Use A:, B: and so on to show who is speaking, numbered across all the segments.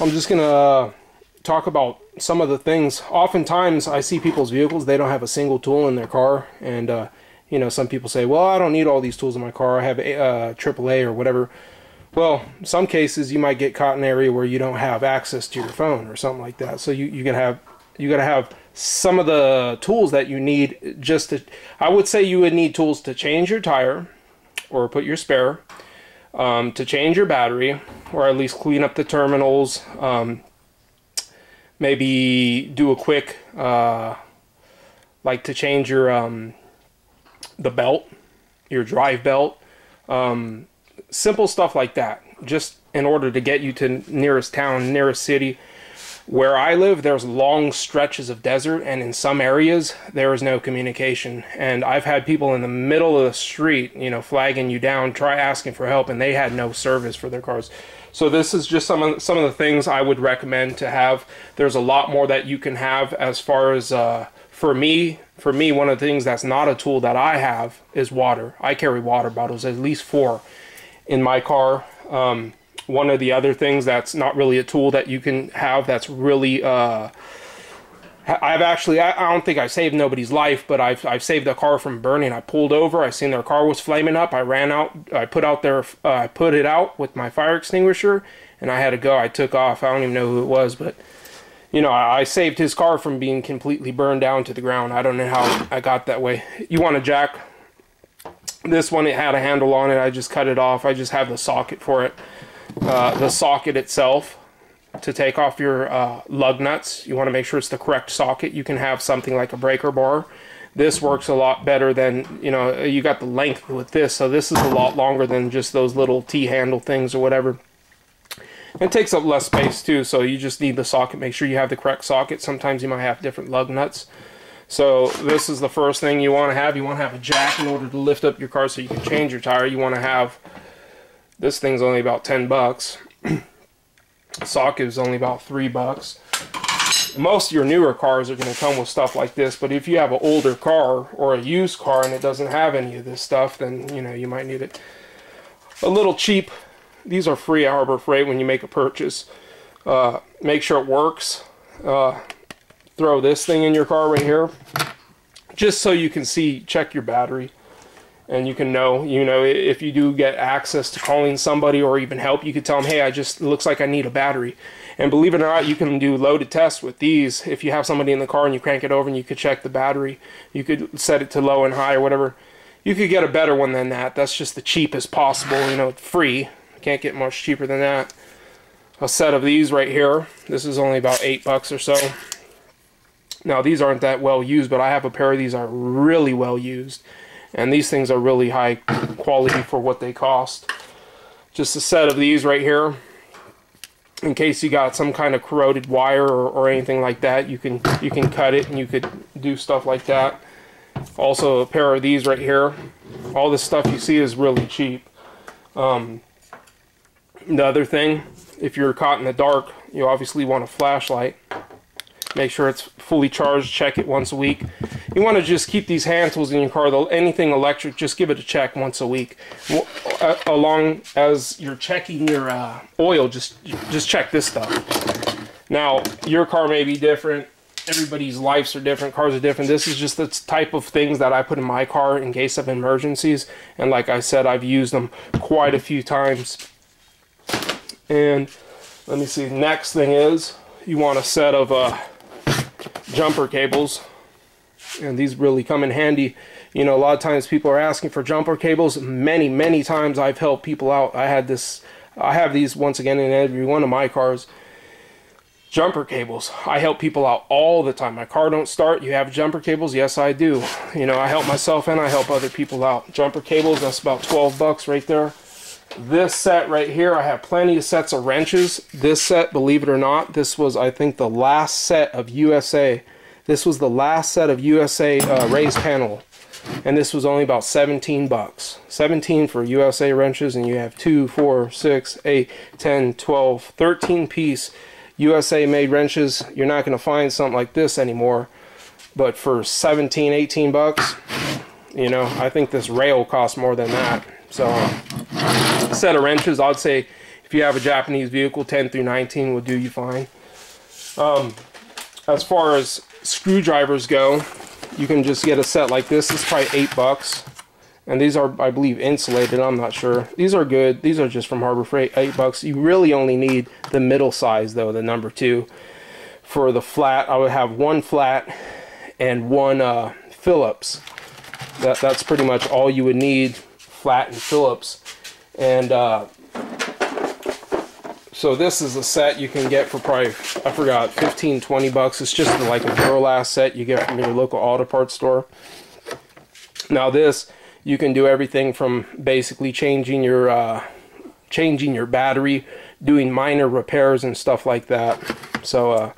A: I'm just going to talk about some of the things. Oftentimes, I see people's vehicles, they don't have a single tool in their car. And, uh, you know, some people say, well, I don't need all these tools in my car. I have uh, AAA or whatever. Well, some cases you might get caught in an area where you don't have access to your phone or something like that. So you, you can have you got to have some of the tools that you need just to I would say you would need tools to change your tire or put your spare um, to change your battery or at least clean up the terminals um, maybe do a quick uh, like to change your um, the belt your drive belt um, simple stuff like that just in order to get you to nearest town nearest city where I live, there's long stretches of desert, and in some areas, there is no communication. And I've had people in the middle of the street, you know, flagging you down, try asking for help, and they had no service for their cars. So this is just some of some of the things I would recommend to have. There's a lot more that you can have as far as uh, for me. For me, one of the things that's not a tool that I have is water. I carry water bottles, at least four, in my car. Um, one of the other things that's not really a tool that you can have that's really uh, I've actually I, don't think I saved nobody's life, but I've I've saved a car from burning. I pulled over, I seen their car was flaming up. I ran out, I put out their uh, I put it out with my fire extinguisher, and I had to go. I took off. I don't even know who it was, but you know I, I saved his car from being completely burned down to the ground. I don't know how I got that way. You want a jack? This one it had a handle on it. I just cut it off. I just have the socket for it. Uh, the socket itself to take off your uh, lug nuts. You want to make sure it's the correct socket. You can have something like a breaker bar. This works a lot better than, you know, you got the length with this, so this is a lot longer than just those little T-handle things or whatever. It takes up less space too, so you just need the socket. Make sure you have the correct socket. Sometimes you might have different lug nuts. So this is the first thing you want to have. You want to have a jack in order to lift up your car so you can change your tire. You want to have this thing's only about 10 bucks. Socket is only about 3 bucks. Most of your newer cars are going to come with stuff like this, but if you have an older car or a used car and it doesn't have any of this stuff, then you know you might need it. A little cheap. These are free Harbor Freight when you make a purchase. Uh, make sure it works. Uh, throw this thing in your car right here, just so you can see, check your battery and you can know you know if you do get access to calling somebody or even help you could tell them hey i just looks like i need a battery. And believe it or not you can do loaded tests with these. If you have somebody in the car and you crank it over and you could check the battery you could set it to low and high or whatever. You could get a better one than that. That's just the cheapest possible you know free. Can't get much cheaper than that. A set of these right here. This is only about eight bucks or so. Now these aren't that well used but i have a pair of these are really well used and these things are really high quality for what they cost. Just a set of these right here. In case you got some kind of corroded wire or, or anything like that you can you can cut it and you could do stuff like that. Also a pair of these right here. All this stuff you see is really cheap. Um, the other thing if you're caught in the dark you obviously want a flashlight. Make sure it's fully charged. Check it once a week you want to just keep these hand tools in your car anything electric just give it a check once a week. Uh, along as you're checking your uh, oil just just check this stuff. Now your car may be different everybody's lives are different cars are different. This is just the type of things that i put in my car in case of emergencies and like i said i've used them quite a few times. And let me see next thing is you want a set of uh, jumper cables and these really come in handy. You know a lot of times people are asking for jumper cables. Many many times I've helped people out. I had this I have these once again in every one of my cars jumper cables. I help people out all the time. My car don't start. You have jumper cables? Yes I do. You know I help myself and I help other people out. Jumper cables that's about 12 bucks right there. This set right here I have plenty of sets of wrenches. This set believe it or not this was I think the last set of USA this was the last set of USA uh, raised panel. And this was only about 17 bucks. 17 for USA wrenches and you have 2 4 6 8 10 12 13 piece USA made wrenches. You're not going to find something like this anymore. But for 17 18 bucks you know I think this rail costs more than that. So set of wrenches I'd say If you have a Japanese vehicle, 10 through 19 will do you fine. Um, as far as screwdrivers go, you can just get a set like this. It's probably eight bucks. And these are, I believe, insulated. I'm not sure. These are good. These are just from Harbor Freight, eight bucks. You really only need the middle size, though, the number two. For the flat, I would have one flat and one uh, Phillips. That, that's pretty much all you would need, flat and Phillips. And uh, so this is a set you can get for probably, I forgot, 15, 20 bucks. It's just like a Duralast set you get from your local auto parts store. Now this, you can do everything from basically changing your, uh, changing your battery, doing minor repairs and stuff like that. So uh,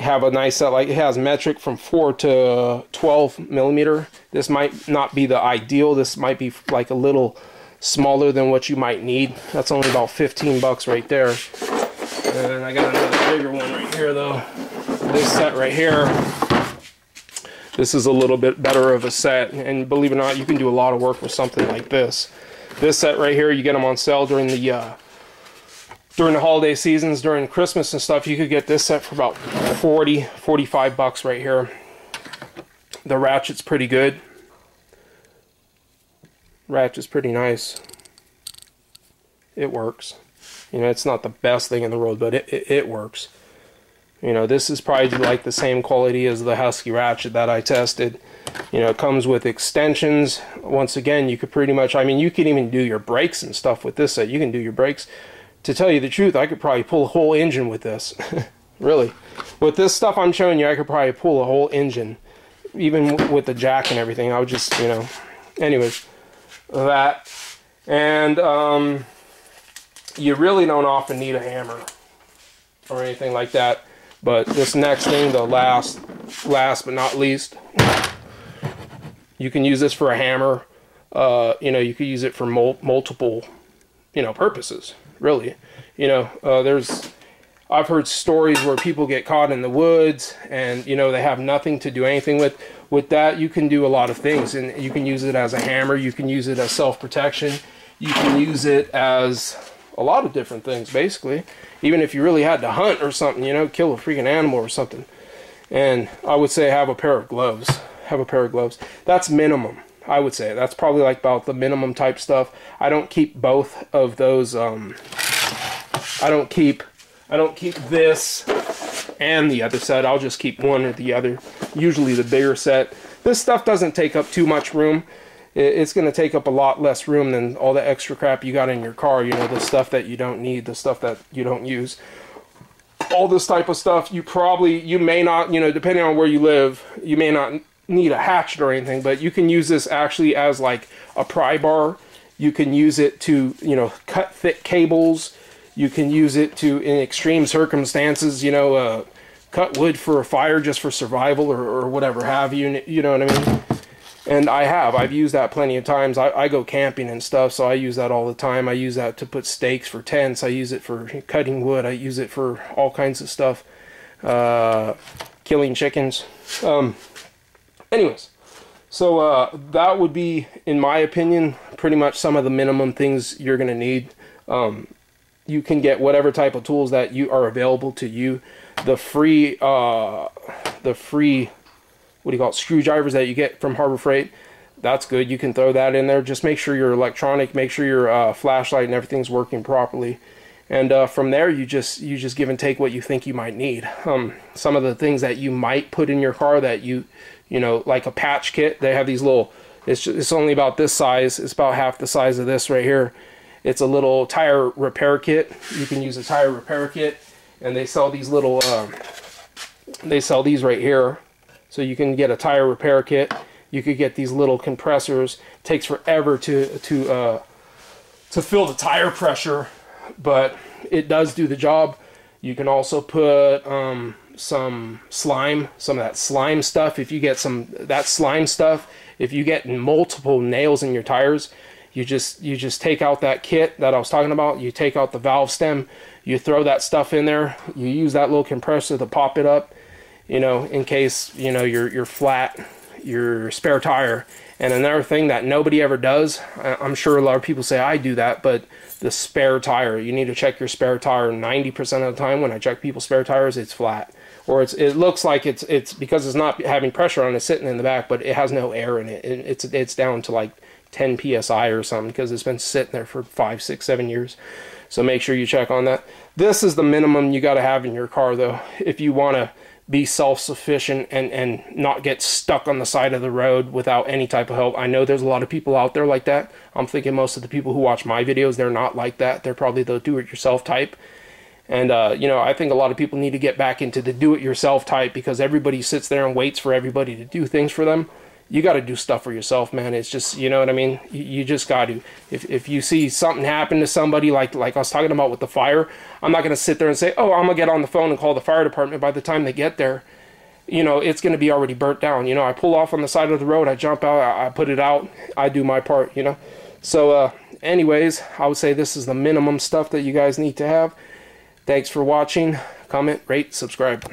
A: have a nice set, like it has metric from 4 to 12 millimeter. This might not be the ideal. This might be like a little smaller than what you might need. That's only about 15 bucks right there. And I got another bigger one right here though. This set right here. This is a little bit better of a set. And believe it or not, you can do a lot of work with something like this. This set right here, you get them on sale during the uh, during the holiday seasons, during Christmas and stuff. You could get this set for about 40, 45 bucks right here. The ratchet's pretty good ratchet's pretty nice. It works. You know, it's not the best thing in the world, but it, it, it, works. You know, this is probably like the same quality as the Husky ratchet that I tested. You know, it comes with extensions. Once again, you could pretty much, I mean, you can even do your brakes and stuff with this set. You can do your brakes. To tell you the truth, I could probably pull a whole engine with this. really. With this stuff I'm showing you, I could probably pull a whole engine. Even with the jack and everything. I would just, you know. Anyways that. And um, you really don't often need a hammer or anything like that. But this next thing, the last, last but not least, you can use this for a hammer. Uh, you know, you could use it for mul multiple, you know, purposes. Really, you know, uh, there's I've heard stories where people get caught in the woods and you know they have nothing to do anything with. With that, you can do a lot of things, and you can use it as a hammer. You can use it as self-protection. You can use it as a lot of different things, basically. Even if you really had to hunt or something, you know, kill a freaking animal or something. And I would say have a pair of gloves. Have a pair of gloves. That's minimum. I would say that's probably like about the minimum type stuff. I don't keep both of those. Um, I don't keep I don't keep this and the other set. I'll just keep one or the other, usually the bigger set. This stuff doesn't take up too much room. It's going to take up a lot less room than all the extra crap you got in your car, you know, the stuff that you don't need, the stuff that you don't use. All this type of stuff, you probably, you may not, you know, depending on where you live, you may not need a hatchet or anything, but you can use this actually as like a pry bar. You can use it to, you know, cut thick cables you can use it to, in extreme circumstances, you know, uh, cut wood for a fire just for survival or, or whatever have you. You know what I mean? And I have. I've used that plenty of times. I, I go camping and stuff, so I use that all the time. I use that to put stakes for tents. I use it for cutting wood. I use it for all kinds of stuff. Uh, killing chickens. Um, anyways, so uh, that would be, in my opinion, pretty much some of the minimum things you're going to need. Um, you can get whatever type of tools that you are available to you. The free, uh, the free, what do you call it, screwdrivers that you get from Harbor Freight, that's good. You can throw that in there. Just make sure your electronic, make sure your uh, flashlight and everything's working properly. And uh, from there, you just you just give and take what you think you might need. Um, some of the things that you might put in your car that you, you know, like a patch kit. They have these little. It's just, it's only about this size. It's about half the size of this right here it's a little tire repair kit. You can use a tire repair kit, and they sell these little. Um, they sell these right here, so you can get a tire repair kit. You could get these little compressors. It takes forever to to uh, to fill the tire pressure, but it does do the job. You can also put um, some slime, some of that slime stuff. If you get some that slime stuff, if you get multiple nails in your tires, you just you just take out that kit that I was talking about. You take out the valve stem. You throw that stuff in there. You use that little compressor to pop it up. You know, in case you know you're you're flat. your spare tire. And another thing that nobody ever does, I'm sure a lot of people say I do that, but the spare tire, you need to check your spare tire 90% of the time. When I check people's spare tires, it's flat. Or it's, it looks like it's, it's because it's not having pressure on it sitting in the back, but it has no air in it. It's, it's down to like 10 psi or something because it's been sitting there for five, six, seven years. So make sure you check on that. This is the minimum you got to have in your car though, if you want to be self-sufficient and and not get stuck on the side of the road without any type of help. I know there's a lot of people out there like that. I'm thinking most of the people who watch my videos they're not like that. They're probably the do-it-yourself type. And uh, you know, I think a lot of people need to get back into the do-it-yourself type because everybody sits there and waits for everybody to do things for them you got to do stuff for yourself, man. It's just, you know what I mean? You, you just got to. If, if you see something happen to somebody, like like I was talking about with the fire, I'm not going to sit there and say, oh, I'm going to get on the phone and call the fire department. By the time they get there, you know, it's going to be already burnt down. You know, I pull off on the side of the road, I jump out, I, I put it out, I do my part, you know. So, uh, anyways, I would say this is the minimum stuff that you guys need to have. Thanks for watching. Comment, rate, subscribe.